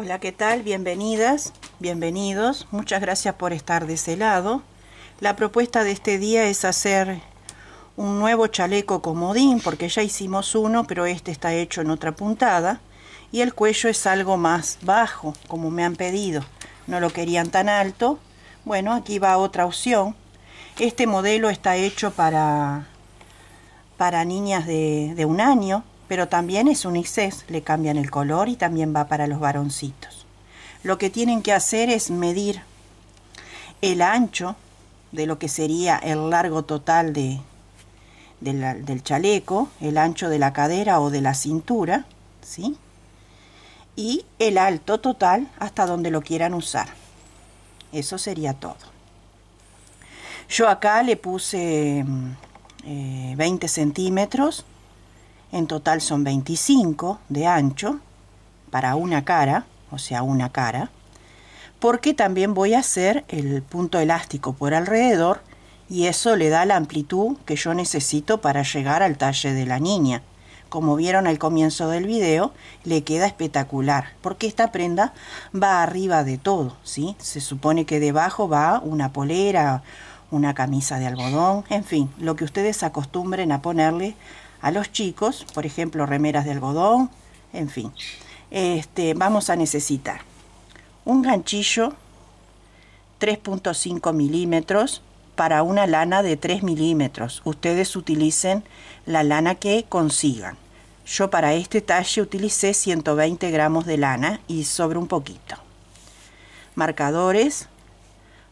Hola, ¿qué tal? Bienvenidas, bienvenidos. Muchas gracias por estar de ese lado. La propuesta de este día es hacer un nuevo chaleco comodín, porque ya hicimos uno, pero este está hecho en otra puntada. Y el cuello es algo más bajo, como me han pedido. No lo querían tan alto. Bueno, aquí va otra opción. Este modelo está hecho para, para niñas de, de un año, pero también es unisex, le cambian el color y también va para los varoncitos. Lo que tienen que hacer es medir el ancho de lo que sería el largo total de, del chaleco, el ancho de la cadera o de la cintura, ¿sí? Y el alto total hasta donde lo quieran usar. Eso sería todo. Yo acá le puse 20 eh, centímetros en total son 25 de ancho para una cara, o sea, una cara, porque también voy a hacer el punto elástico por alrededor y eso le da la amplitud que yo necesito para llegar al talle de la niña. Como vieron al comienzo del video, le queda espectacular, porque esta prenda va arriba de todo, ¿sí? Se supone que debajo va una polera, una camisa de algodón, en fin, lo que ustedes acostumbren a ponerle a los chicos, por ejemplo, remeras de algodón, en fin. Este, vamos a necesitar un ganchillo 3.5 milímetros para una lana de 3 milímetros. Ustedes utilicen la lana que consigan. Yo para este talle utilicé 120 gramos de lana y sobre un poquito. Marcadores.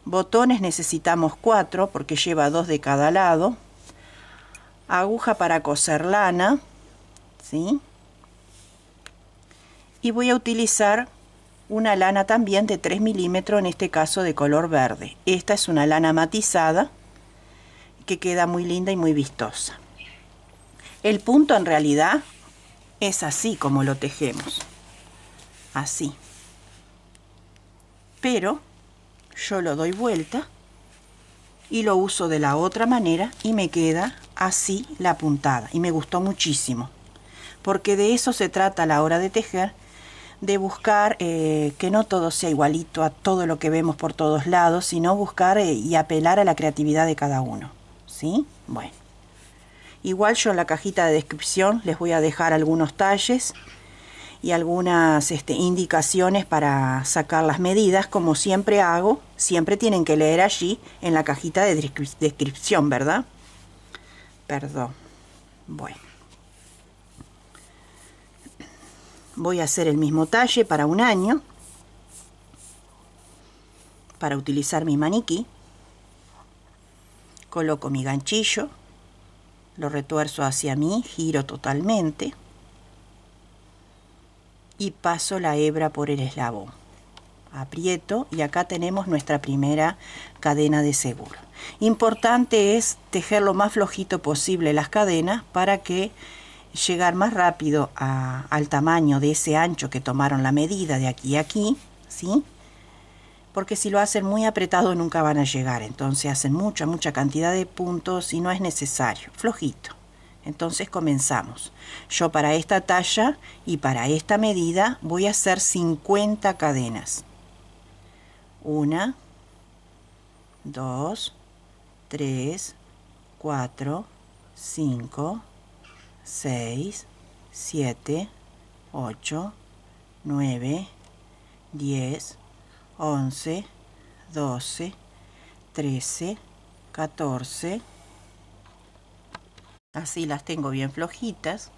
Botones necesitamos 4 porque lleva 2 de cada lado aguja para coser lana, ¿sí? Y voy a utilizar una lana también de 3 milímetros, en este caso de color verde. Esta es una lana matizada que queda muy linda y muy vistosa. El punto en realidad es así como lo tejemos. Así. Pero yo lo doy vuelta y lo uso de la otra manera y me queda así la puntada. Y me gustó muchísimo. Porque de eso se trata a la hora de tejer de buscar eh, que no todo sea igualito a todo lo que vemos por todos lados sino buscar eh, y apelar a la creatividad de cada uno. ¿sí? bueno. Igual yo en la cajita de descripción les voy a dejar algunos talles y algunas este, indicaciones para sacar las medidas como siempre hago siempre tienen que leer allí en la cajita de descripción verdad perdón. Bueno. Voy a hacer el mismo talle para un año. Para utilizar mi maniquí. Coloco mi ganchillo. Lo retuerzo hacia mí, giro totalmente. Y paso la hebra por el eslabón aprieto y acá tenemos nuestra primera cadena de seguro. Importante es tejer lo más flojito posible las cadenas para que llegar más rápido al tamaño de ese ancho que tomaron la medida de aquí a aquí, ¿sí? Porque si lo hacen muy apretado nunca van a llegar, entonces hacen mucha, mucha cantidad de puntos y no es necesario, flojito. Entonces comenzamos. Yo para esta talla y para esta medida voy a hacer 50 cadenas. Una, dos, tres, cuatro, cinco, seis, siete, ocho, nueve, diez, once, doce, trece, catorce. Así las tengo bien flojitas.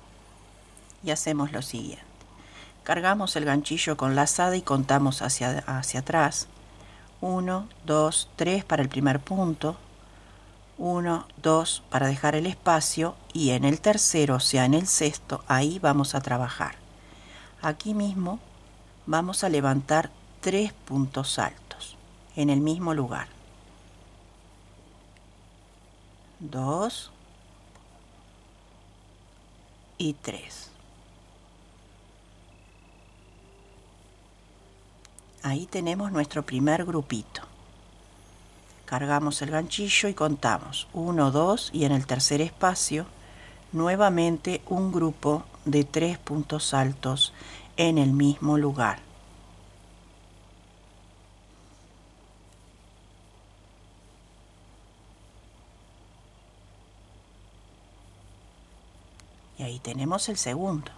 Y hacemos lo siguiente. Cargamos el ganchillo con lazada y contamos hacia, hacia atrás 1, 2, 3 para el primer punto, 1, 2 para dejar el espacio y en el tercero, o sea en el sexto, ahí vamos a trabajar. Aquí mismo vamos a levantar tres puntos altos en el mismo lugar. 2 y 3. Ahí tenemos nuestro primer grupito. Cargamos el ganchillo y contamos 1, 2 y en el tercer espacio nuevamente un grupo de tres puntos altos en el mismo lugar. Y ahí tenemos el segundo.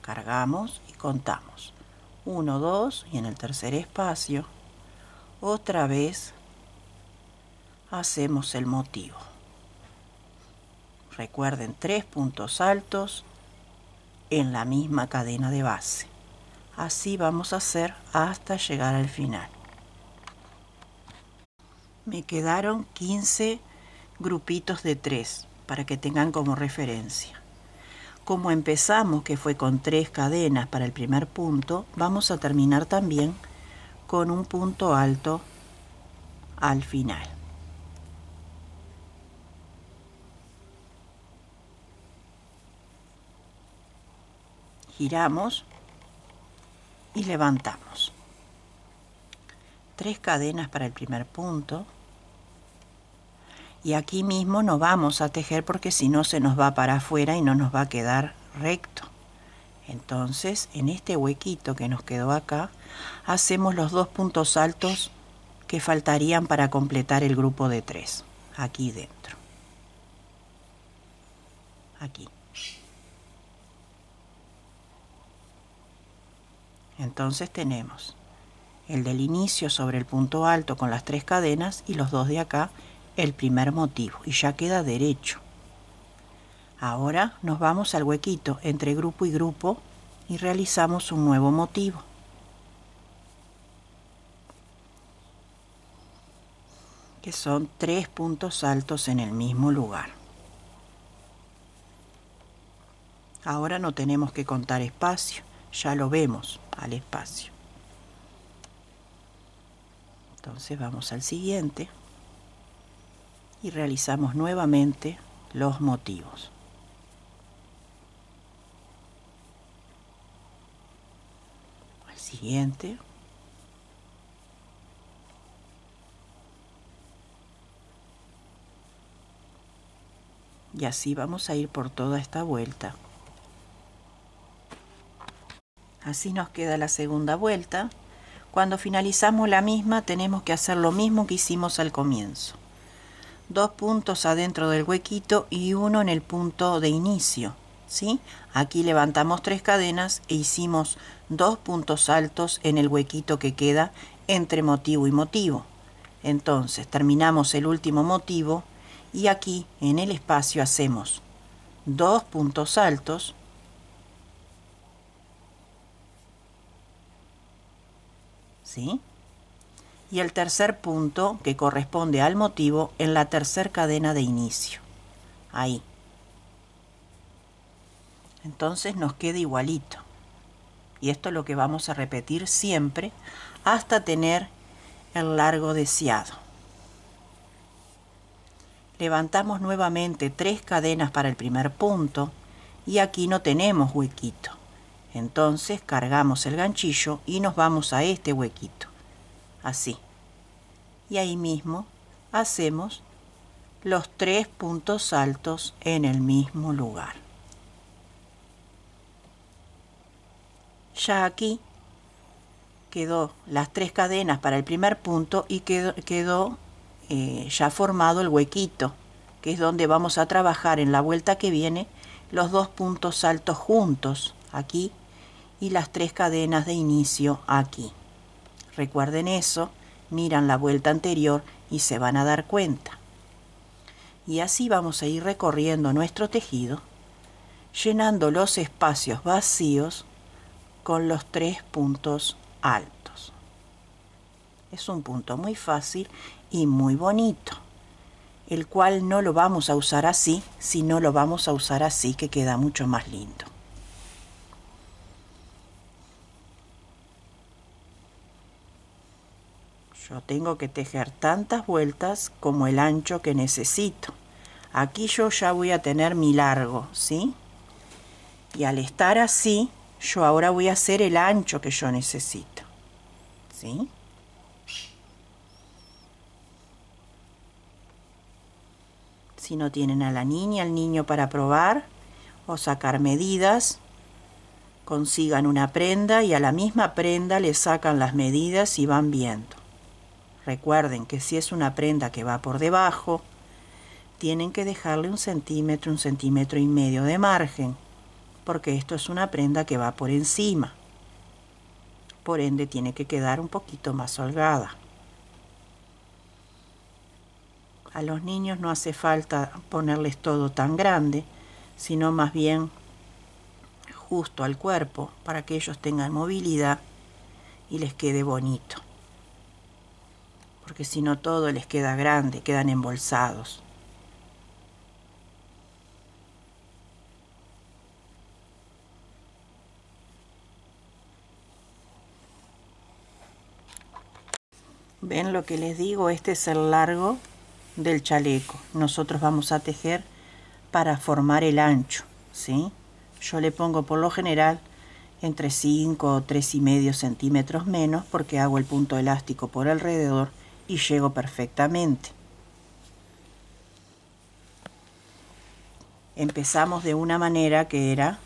Cargamos y contamos. 1, 2 y en el tercer espacio otra vez hacemos el motivo. Recuerden tres puntos altos en la misma cadena de base. Así vamos a hacer hasta llegar al final. Me quedaron 15 grupitos de 3 para que tengan como referencia. Como empezamos, que fue con tres cadenas para el primer punto, vamos a terminar también con un punto alto al final. Giramos y levantamos. Tres cadenas para el primer punto. Y aquí mismo no vamos a tejer porque si no se nos va para afuera y no nos va a quedar recto. Entonces, en este huequito que nos quedó acá, hacemos los dos puntos altos que faltarían para completar el grupo de tres, aquí dentro. Aquí. Entonces tenemos el del inicio sobre el punto alto con las tres cadenas y los dos de acá el primer motivo y ya queda derecho. Ahora nos vamos al huequito entre grupo y grupo y realizamos un nuevo motivo. que son tres puntos altos en el mismo lugar. Ahora no tenemos que contar espacio, ya lo vemos al espacio. Entonces vamos al siguiente y realizamos nuevamente los motivos. siguiente. Y así vamos a ir por toda esta vuelta. Así nos queda la segunda vuelta. Cuando finalizamos la misma tenemos que hacer lo mismo que hicimos al comienzo. Dos puntos adentro del huequito y uno en el punto de inicio. ¿sí? Aquí levantamos tres cadenas e hicimos dos puntos altos en el huequito que queda entre motivo y motivo. Entonces terminamos el último motivo y aquí en el espacio hacemos dos puntos altos ¿sí? Y el tercer punto que corresponde al motivo en la tercera cadena de inicio ahí entonces nos queda igualito. Y esto es lo que vamos a repetir siempre hasta tener el largo deseado. Levantamos nuevamente tres cadenas para el primer punto y aquí no tenemos huequito. Entonces cargamos el ganchillo y nos vamos a este huequito. Así. Y ahí mismo hacemos los tres puntos altos en el mismo lugar. ya aquí quedó las tres cadenas para el primer punto y quedó, eh, ya formado el huequito, que es donde vamos a trabajar en la vuelta que viene los dos puntos altos juntos, aquí, y las tres cadenas de inicio aquí. Recuerden eso, miran la vuelta anterior y se van a dar cuenta. Y así vamos a ir recorriendo nuestro tejido, llenando los espacios vacíos con los tres puntos altos. Es un punto muy fácil y muy bonito, el cual no lo vamos a usar así, sino lo vamos a usar así que queda mucho más lindo. Yo tengo que tejer tantas vueltas como el ancho que necesito. Aquí yo ya voy a tener mi largo, ¿sí? Y al estar así, yo ahora voy a hacer el ancho que yo necesito. ¿Sí? Si no tienen a la niña, al niño para probar o sacar medidas, consigan una prenda y a la misma prenda le sacan las medidas y van viendo. Recuerden que si es una prenda que va por debajo, tienen que dejarle un centímetro, un centímetro y medio de margen, porque esto es una prenda que va por encima. Por ende tiene que quedar un poquito más holgada. A los niños no hace falta ponerles todo tan grande, sino más bien justo al cuerpo para que ellos tengan movilidad y les quede bonito. Porque si no todo les queda grande, quedan embolsados. ¿Ven lo que les digo? Este es el largo del chaleco. Nosotros vamos a tejer para formar el ancho, ¿sí? Yo le pongo por lo general entre 5 o 3 y medio centímetros menos porque hago el punto elástico por alrededor y llego perfectamente. Empezamos de una manera que era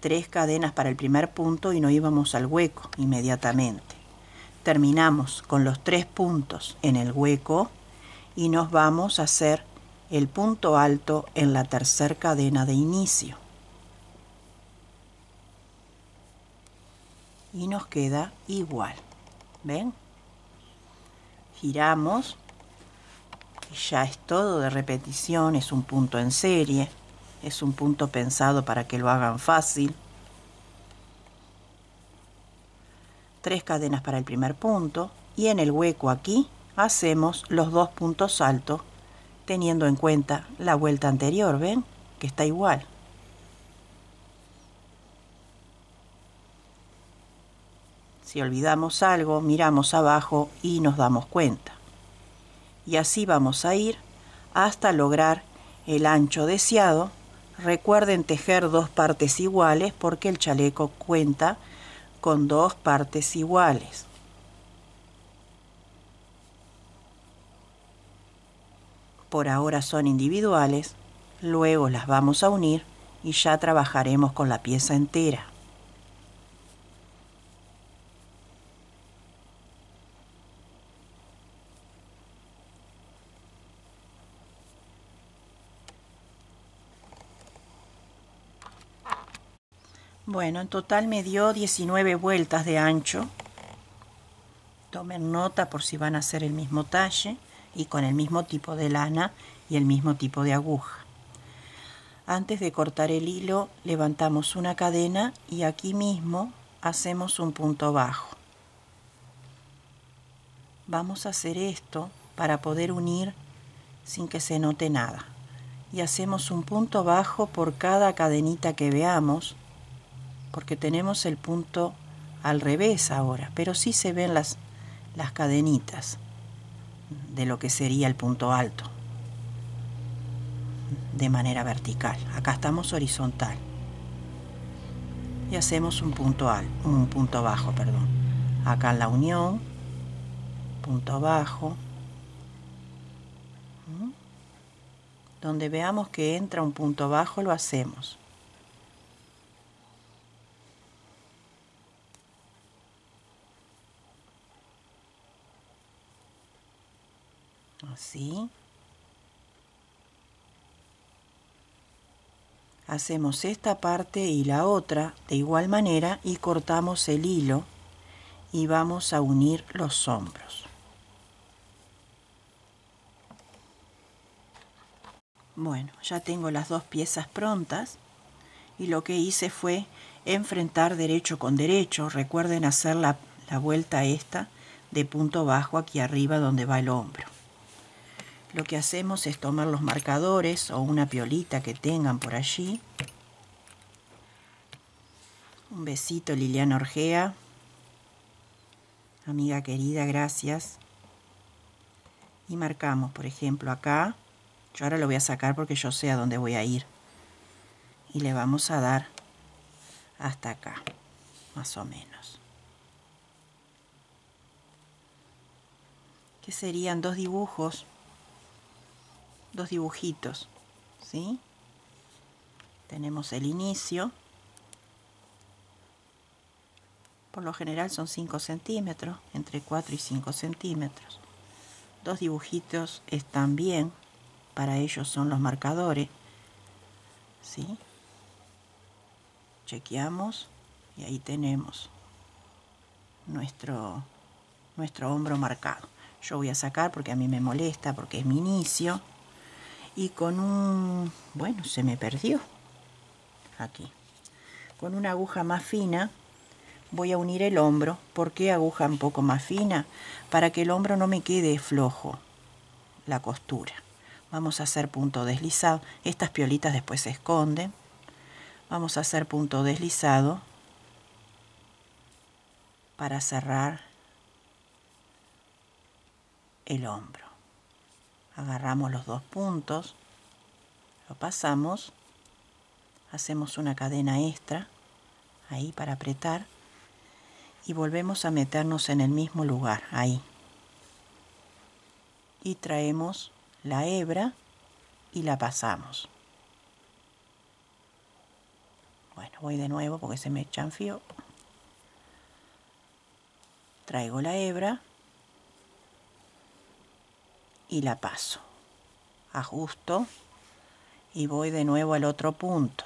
tres cadenas para el primer punto y no íbamos al hueco inmediatamente. Terminamos con los tres puntos en el hueco y nos vamos a hacer el punto alto en la tercera cadena de inicio. Y nos queda igual. ¿Ven? Giramos y ya es todo de repetición, es un punto en serie, es un punto pensado para que lo hagan fácil. Tres cadenas para el primer punto y en el hueco aquí hacemos los dos puntos altos teniendo en cuenta la vuelta anterior, ¿ven? Que está igual. Si olvidamos algo, miramos abajo y nos damos cuenta. Y así vamos a ir hasta lograr el ancho deseado. Recuerden tejer dos partes iguales porque el chaleco cuenta con dos partes iguales. por ahora son individuales, luego las vamos a unir y ya trabajaremos con la pieza entera. Bueno, en total me dio 19 vueltas de ancho. Tomen nota por si van a hacer el mismo talle y con el mismo tipo de lana y el mismo tipo de aguja. Antes de cortar el hilo levantamos una cadena y aquí mismo hacemos un punto bajo. Vamos a hacer esto para poder unir sin que se note nada. Y hacemos un punto bajo por cada cadenita que veamos, porque tenemos el punto al revés ahora, pero sí se ven las, las cadenitas de lo que sería el punto alto de manera vertical. Acá estamos horizontal. Y hacemos un punto alto, un punto bajo, perdón. Acá en la unión, punto bajo. Donde veamos que entra un punto bajo lo hacemos. Hacemos esta parte y la otra de igual manera y cortamos el hilo y vamos a unir los hombros. Bueno, ya tengo las dos piezas prontas y lo que hice fue enfrentar derecho con derecho. Recuerden hacer la, la vuelta esta de punto bajo aquí arriba donde va el hombro lo que hacemos es tomar los marcadores o una piolita que tengan por allí. Un besito Liliana Orgea. Amiga querida, gracias. Y marcamos, por ejemplo, acá. Yo ahora lo voy a sacar porque yo sé a dónde voy a ir. Y le vamos a dar hasta acá, más o menos. Que serían dos dibujos dos dibujitos, ¿sí? Tenemos el inicio, por lo general son 5 centímetros, entre 4 y 5 centímetros. Dos dibujitos están bien, para ellos son los marcadores. ¿Sí? Chequeamos y ahí tenemos nuestro, nuestro hombro marcado. Yo voy a sacar porque a mí me molesta, porque es mi inicio. Y con un... bueno, se me perdió. Aquí. Con una aguja más fina voy a unir el hombro. ¿Por qué aguja un poco más fina? Para que el hombro no me quede flojo la costura. Vamos a hacer punto deslizado. Estas piolitas después se esconden. Vamos a hacer punto deslizado para cerrar el hombro. Agarramos los dos puntos, lo pasamos, hacemos una cadena extra ahí para apretar y volvemos a meternos en el mismo lugar, ahí. Y traemos la hebra y la pasamos. Bueno, voy de nuevo porque se me chanfió. Traigo la hebra y la paso. Ajusto y voy de nuevo al otro punto.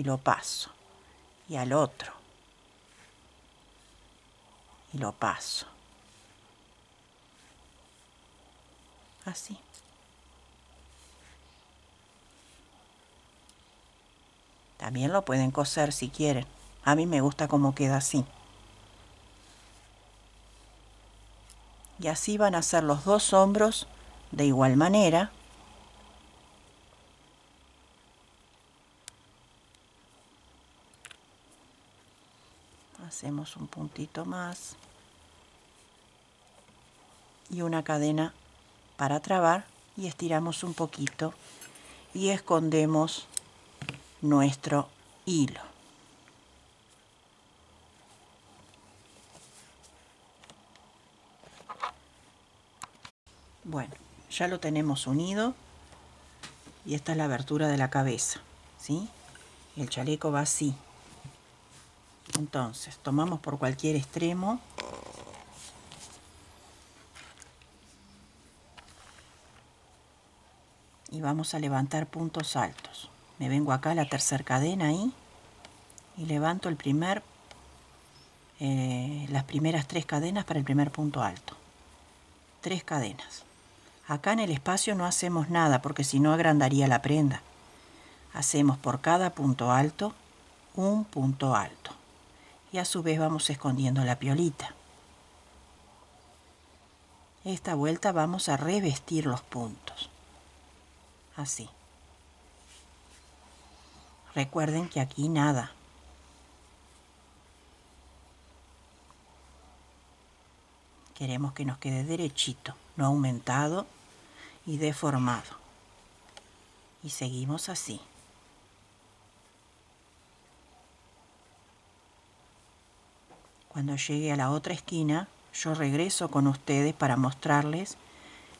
y lo paso. Y al otro. Y lo paso. Así. También lo pueden coser si quieren. A mí me gusta como queda así. Y así van a ser los dos hombros de igual manera. hacemos un puntito más y una cadena para trabar y estiramos un poquito y escondemos nuestro hilo. Bueno, ya lo tenemos unido y esta es la abertura de la cabeza, ¿sí? El chaleco va así, entonces, tomamos por cualquier extremo. Y vamos a levantar puntos altos. Me vengo acá a la tercera cadena ahí. Y levanto el primer, eh, las primeras tres cadenas para el primer punto alto. Tres cadenas. Acá en el espacio no hacemos nada porque si no agrandaría la prenda. Hacemos por cada punto alto un punto alto y a su vez vamos escondiendo la piolita. Esta vuelta vamos a revestir los puntos. Así. Recuerden que aquí nada. Queremos que nos quede derechito, no aumentado y deformado. Y seguimos así. Cuando llegue a la otra esquina, yo regreso con ustedes para mostrarles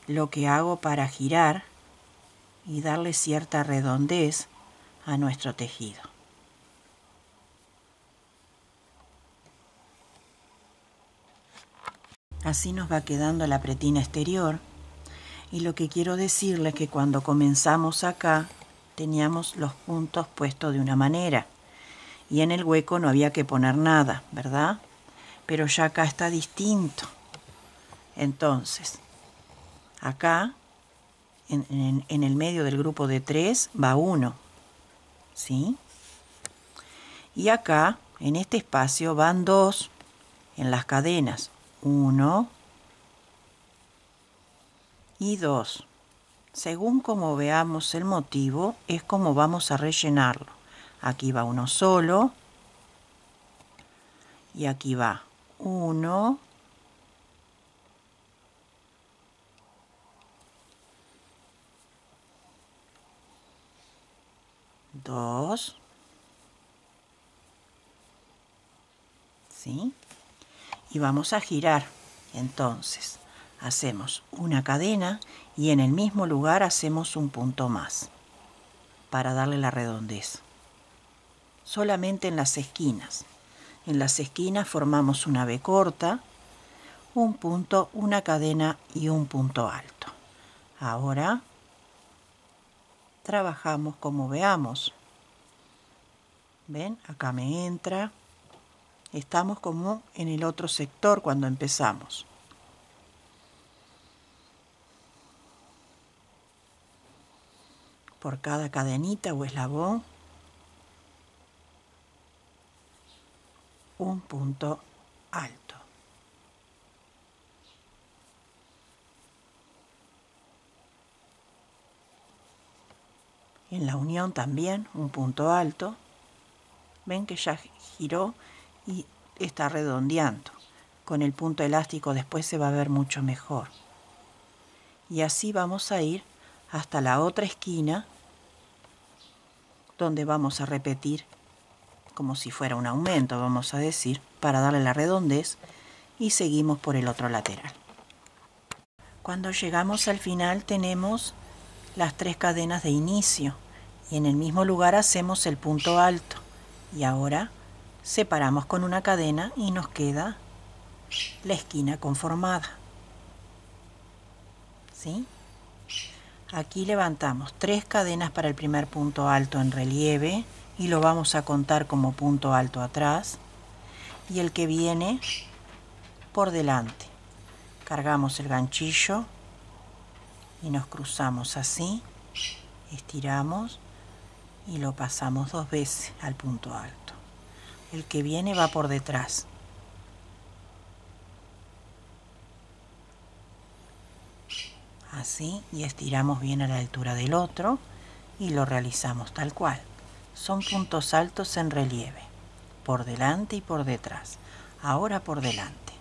lo que hago para girar y darle cierta redondez a nuestro tejido. Así nos va quedando la pretina exterior y lo que quiero decirles es que cuando comenzamos acá teníamos los puntos puestos de una manera y en el hueco no había que poner nada, ¿verdad? pero ya acá está distinto. Entonces, acá, en, el medio del grupo de tres, va uno. ¿Sí? Y acá, en este espacio, van dos en las cadenas. Uno y dos. Según como veamos el motivo, es como vamos a rellenarlo. Aquí va uno solo y aquí va uno, dos, ¿sí? Y vamos a girar. Entonces, hacemos una cadena y en el mismo lugar hacemos un punto más para darle la redondez. Solamente en las esquinas. En las esquinas formamos una B corta, un punto, una cadena y un punto alto. Ahora trabajamos como veamos. ¿Ven? Acá me entra. Estamos como en el otro sector cuando empezamos. Por cada cadenita o eslabón, un punto alto. En la unión también un punto alto ven que ya giró y está redondeando. Con el punto elástico después se va a ver mucho mejor. Y así vamos a ir hasta la otra esquina donde vamos a repetir como si fuera un aumento, vamos a decir, para darle la redondez y seguimos por el otro lateral. Cuando llegamos al final tenemos las tres cadenas de inicio y en el mismo lugar hacemos el punto alto. Y ahora separamos con una cadena y nos queda la esquina conformada. ¿Sí? Aquí levantamos tres cadenas para el primer punto alto en relieve y lo vamos a contar como punto alto atrás y el que viene por delante. Cargamos el ganchillo y nos cruzamos así, estiramos y lo pasamos dos veces al punto alto. El que viene va por detrás. Así y estiramos bien a la altura del otro y lo realizamos tal cual. Son puntos altos en relieve, por delante y por detrás. Ahora por delante.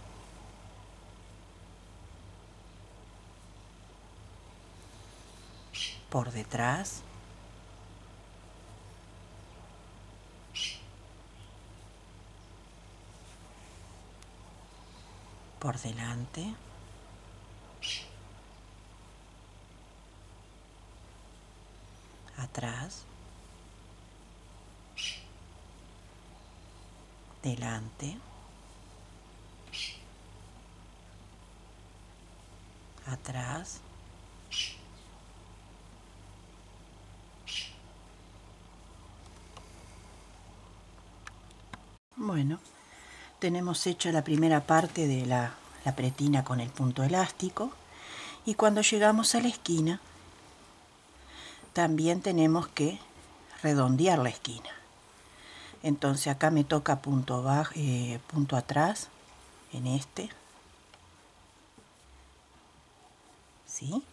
Por detrás por delante. Atrás. Delante. Atrás. Bueno tenemos hecha la primera parte de la, la pretina con el punto elástico y cuando llegamos a la esquina también tenemos que redondear la esquina. Entonces acá me toca punto, bajo, eh, punto atrás, en este. ¿Sí?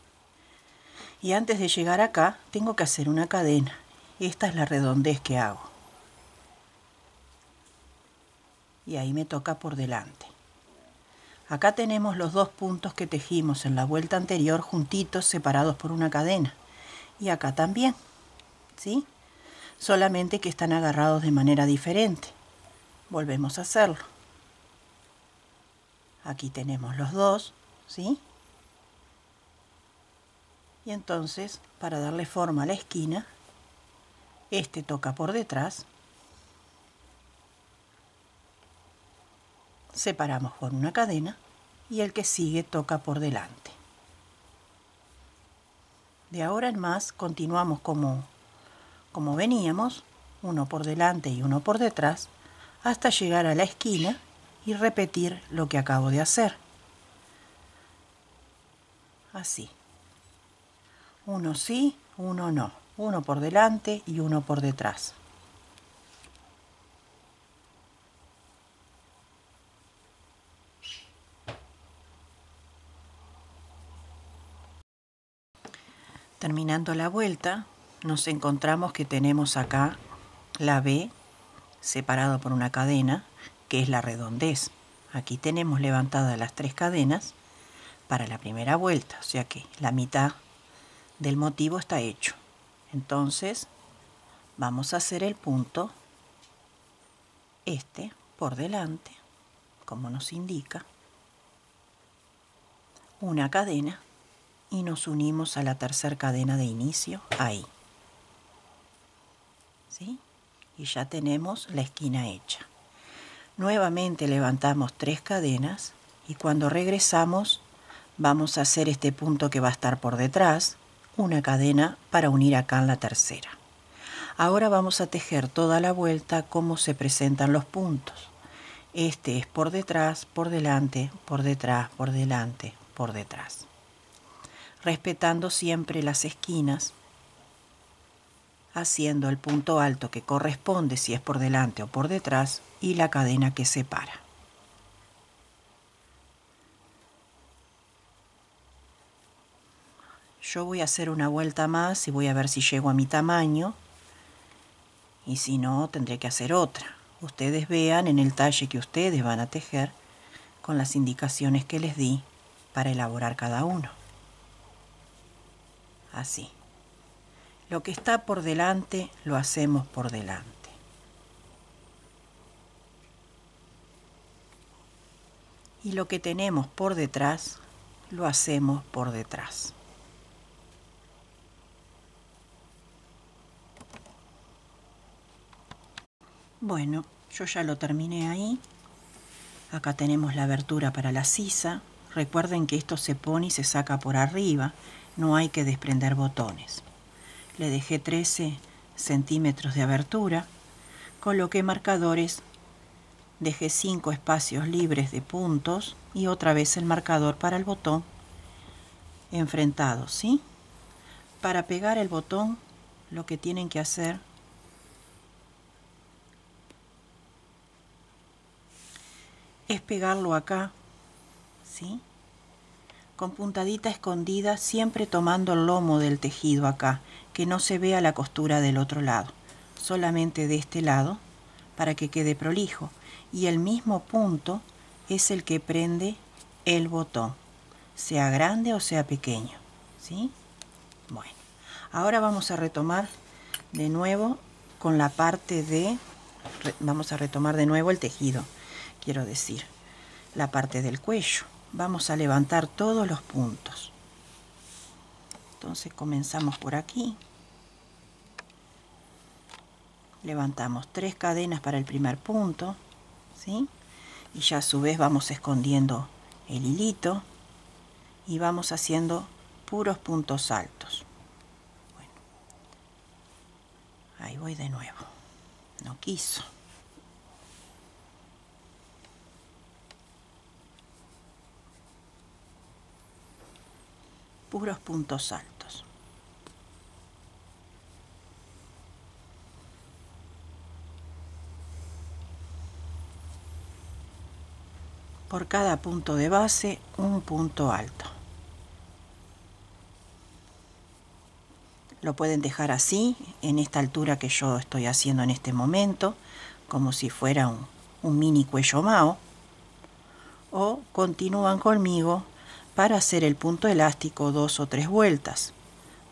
Y antes de llegar acá, tengo que hacer una cadena. Esta es la redondez que hago. y ahí me toca por delante. Acá tenemos los dos puntos que tejimos en la vuelta anterior juntitos separados por una cadena. Y acá también, ¿sí? Solamente que están agarrados de manera diferente. Volvemos a hacerlo. Aquí tenemos los dos, ¿sí? Y entonces, para darle forma a la esquina, este toca por detrás separamos con una cadena y el que sigue toca por delante. De ahora en más continuamos como, como veníamos, uno por delante y uno por detrás, hasta llegar a la esquina y repetir lo que acabo de hacer. Así. Uno sí, uno no. Uno por delante y uno por detrás. Terminando la vuelta, nos encontramos que tenemos acá la B separado por una cadena, que es la redondez. Aquí tenemos levantadas las tres cadenas para la primera vuelta, o sea que la mitad del motivo está hecho. Entonces, vamos a hacer el punto este por delante, como nos indica, una cadena y nos unimos a la tercera cadena de inicio ahí. ¿Sí? Y ya tenemos la esquina hecha. Nuevamente levantamos tres cadenas y cuando regresamos vamos a hacer este punto que va a estar por detrás, una cadena para unir acá en la tercera. Ahora vamos a tejer toda la vuelta como se presentan los puntos. Este es por detrás, por delante, por detrás, por delante, por detrás. Respetando siempre las esquinas, haciendo el punto alto que corresponde si es por delante o por detrás y la cadena que separa. Yo voy a hacer una vuelta más y voy a ver si llego a mi tamaño. Y si no, tendré que hacer otra. Ustedes vean en el talle que ustedes van a tejer con las indicaciones que les di para elaborar cada uno. Así. Lo que está por delante lo hacemos por delante. Y lo que tenemos por detrás lo hacemos por detrás. Bueno, yo ya lo terminé ahí. Acá tenemos la abertura para la sisa. Recuerden que esto se pone y se saca por arriba. No hay que desprender botones. Le dejé 13 centímetros de abertura. Coloqué marcadores. Dejé 5 espacios libres de puntos y otra vez el marcador para el botón enfrentado, ¿sí? Para pegar el botón lo que tienen que hacer es pegarlo acá, ¿sí? Con puntadita escondida, siempre tomando el lomo del tejido acá, que no se vea la costura del otro lado, solamente de este lado, para que quede prolijo. Y el mismo punto es el que prende el botón, sea grande o sea pequeño, ¿sí? Bueno, ahora vamos a retomar de nuevo con la parte de, vamos a retomar de nuevo el tejido quiero decir, la parte del cuello. Vamos a levantar todos los puntos. Entonces comenzamos por aquí. Levantamos tres cadenas para el primer punto, ¿sí? Y ya a su vez vamos escondiendo el hilito y vamos haciendo puros puntos altos. Bueno, ahí voy de nuevo. No quiso. Puntos altos. Por cada punto de base, un punto alto. Lo pueden dejar así, en esta altura que yo estoy haciendo en este momento, como si fuera un, un mini cuello mao, o continúan conmigo para hacer el punto elástico dos o tres vueltas.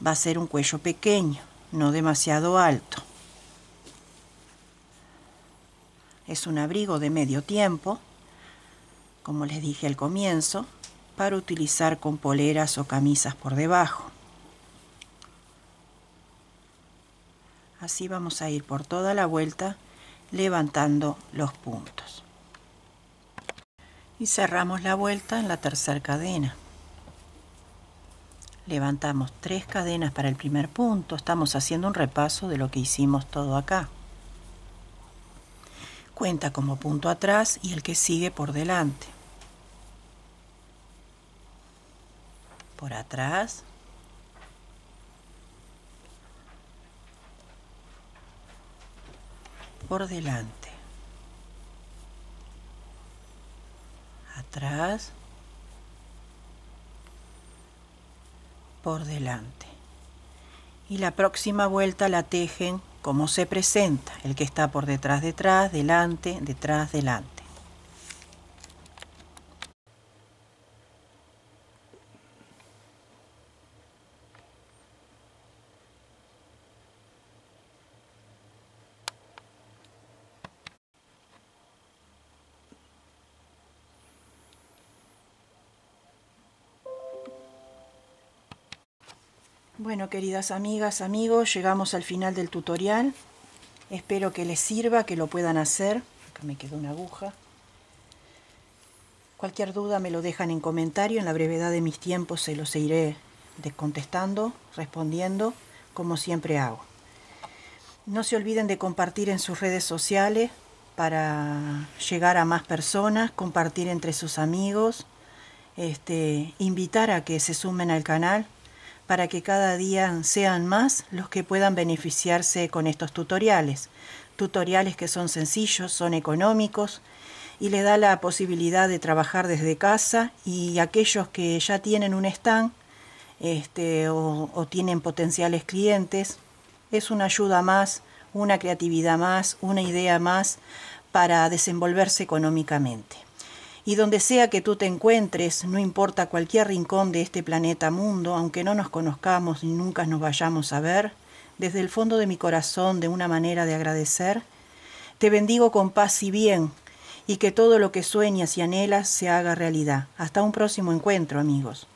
Va a ser un cuello pequeño, no demasiado alto. Es un abrigo de medio tiempo, como les dije al comienzo, para utilizar con poleras o camisas por debajo. Así vamos a ir por toda la vuelta levantando los puntos y cerramos la vuelta en la tercera cadena. Levantamos tres cadenas para el primer punto. Estamos haciendo un repaso de lo que hicimos todo acá. Cuenta como punto atrás y el que sigue por delante. Por atrás. Por delante por delante. Y la próxima vuelta la tejen como se presenta, el que está por detrás, detrás, delante, detrás, delante. Queridas amigas, amigos, llegamos al final del tutorial. Espero que les sirva, que lo puedan hacer. Acá me quedó una aguja. Cualquier duda me lo dejan en comentario, en la brevedad de mis tiempos se los iré contestando, respondiendo, como siempre hago. No se olviden de compartir en sus redes sociales para llegar a más personas, compartir entre sus amigos, este, invitar a que se sumen al canal para que cada día sean más los que puedan beneficiarse con estos tutoriales. Tutoriales que son sencillos, son económicos y le da la posibilidad de trabajar desde casa y aquellos que ya tienen un stand este, o tienen potenciales clientes, es una ayuda más, una creatividad más, una idea más para desenvolverse económicamente. Y donde sea que tú te encuentres, no importa cualquier rincón de este planeta mundo, aunque no nos conozcamos ni nunca nos vayamos a ver, desde el fondo de mi corazón, de una manera de agradecer, te bendigo con paz y bien, y que todo lo que sueñas y anhelas se haga realidad. Hasta un próximo encuentro, amigos.